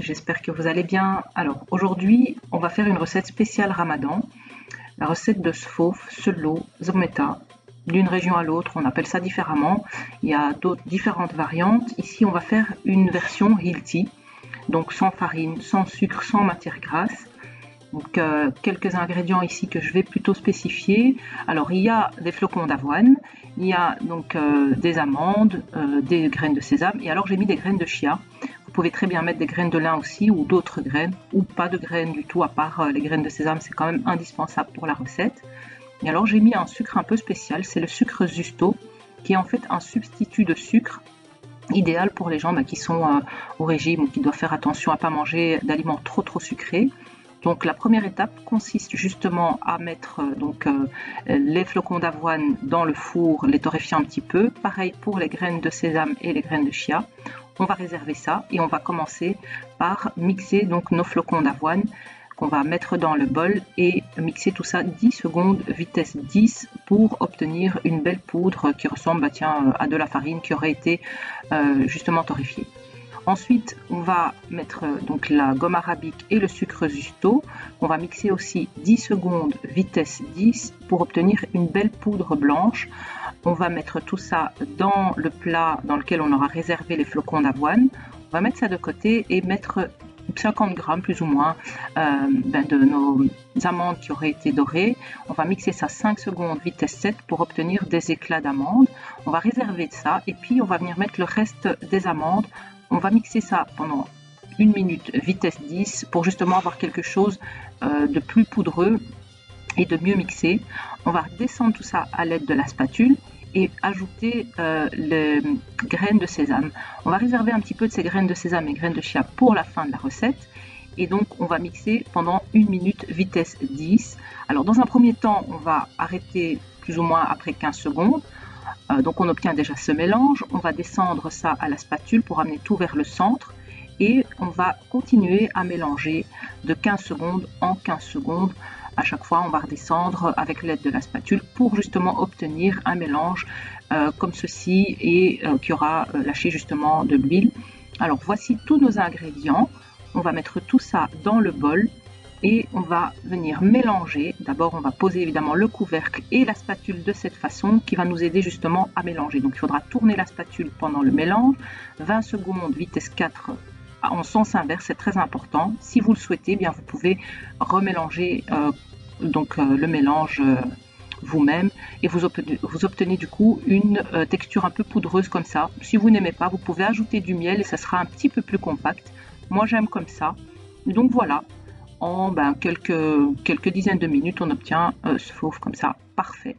j'espère que vous allez bien. Alors aujourd'hui, on va faire une recette spéciale ramadan. La recette de sfouf, selo, zometa. D'une région à l'autre, on appelle ça différemment. Il y a d'autres différentes variantes. Ici, on va faire une version healthy, donc sans farine, sans sucre, sans matière grasse. Donc, euh, quelques ingrédients ici que je vais plutôt spécifier. Alors, il y a des flocons d'avoine, il y a donc euh, des amandes, euh, des graines de sésame, et alors j'ai mis des graines de chia. Pouvez très bien mettre des graines de lin aussi, ou d'autres graines, ou pas de graines du tout, à part les graines de sésame, c'est quand même indispensable pour la recette. Et alors, j'ai mis un sucre un peu spécial, c'est le sucre Zusto, qui est en fait un substitut de sucre idéal pour les gens bah, qui sont au régime ou qui doivent faire attention à ne pas manger d'aliments trop trop sucrés. Donc la première étape consiste justement à mettre euh, donc, euh, les flocons d'avoine dans le four, les torréfier un petit peu. Pareil pour les graines de sésame et les graines de chia. On va réserver ça et on va commencer par mixer donc nos flocons d'avoine qu'on va mettre dans le bol et mixer tout ça 10 secondes vitesse 10 pour obtenir une belle poudre qui ressemble bah, tiens, à de la farine qui aurait été euh, justement torréfiée. Ensuite, on va mettre euh, donc la gomme arabique et le sucre zusto. On va mixer aussi 10 secondes vitesse 10 pour obtenir une belle poudre blanche. On va mettre tout ça dans le plat dans lequel on aura réservé les flocons d'avoine. On va mettre ça de côté et mettre 50 grammes plus ou moins euh, ben, de nos amandes qui auraient été dorées. On va mixer ça 5 secondes vitesse 7 pour obtenir des éclats d'amandes. On va réserver ça et puis on va venir mettre le reste des amandes on va mixer ça pendant une minute vitesse 10 pour justement avoir quelque chose euh, de plus poudreux et de mieux mixer. On va descendre tout ça à l'aide de la spatule et ajouter euh, les graines de sésame. On va réserver un petit peu de ces graines de sésame et graines de chia pour la fin de la recette. Et donc on va mixer pendant une minute vitesse 10. Alors dans un premier temps, on va arrêter plus ou moins après 15 secondes. Euh, donc on obtient déjà ce mélange, on va descendre ça à la spatule pour amener tout vers le centre et on va continuer à mélanger de 15 secondes en 15 secondes. À chaque fois, on va redescendre avec l'aide de la spatule pour justement obtenir un mélange euh, comme ceci et euh, qui aura lâché justement de l'huile. Alors voici tous nos ingrédients. On va mettre tout ça dans le bol et on va venir mélanger. D'abord, on va poser évidemment le couvercle et la spatule de cette façon qui va nous aider justement à mélanger. Donc, il faudra tourner la spatule pendant le mélange. 20 secondes, vitesse 4 en sens inverse, c'est très important. Si vous le souhaitez, eh bien vous pouvez remélanger euh, donc, euh, le mélange euh, vous-même et vous obtenez, vous obtenez, du coup une texture un peu poudreuse comme ça. Si vous n'aimez pas, vous pouvez ajouter du miel et ça sera un petit peu plus compact. Moi, j'aime comme ça. Donc voilà, en ben, quelques, quelques dizaines de minutes, on obtient ce fauve comme ça, parfait.